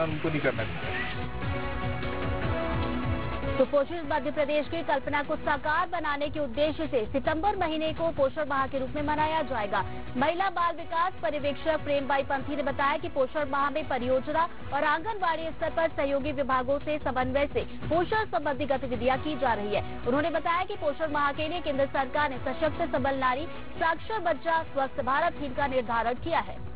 इस्तेमाल उनको नहीं करना चाहिए। पोषण मध्य प्रदेश की कल्पना को साकार बनाने के उद्देश्य से सितंबर महीने को पोषण माह के रूप में मनाया जाएगा। महिला बाल विकास पर्यवेक्षक प्रेमबाई पंथी ने बताया कि पोषण माह में परियोजना और आंगनबाड़ी स्तर पर सहयोगी विभागों से समन्वय से पोषण संबंधी गतिविधियाँ की जा रही है। उन्होंने बताया कि पोषण माह के लिए केंद्र सरकार ने सशक्त सबल नारी साक्षर बच्चा स्वस्थ भारत थीम का निर्धारण किया है।